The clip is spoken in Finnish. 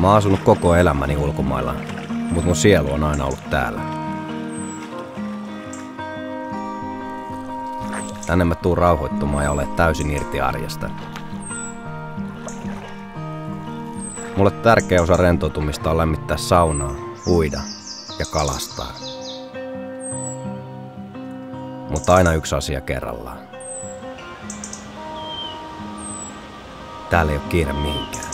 Mä oon asunut koko elämäni ulkomailla, mutta mun sielu on aina ollut täällä. Tänne mä tuun rauhoittumaan ja ole täysin irti arjesta. Mulle tärkeä osa rentoutumista on lämmittää saunaa, uida ja kalastaa. Mutta aina yksi asia kerrallaan. Täällä ei ole kiire mihinkään.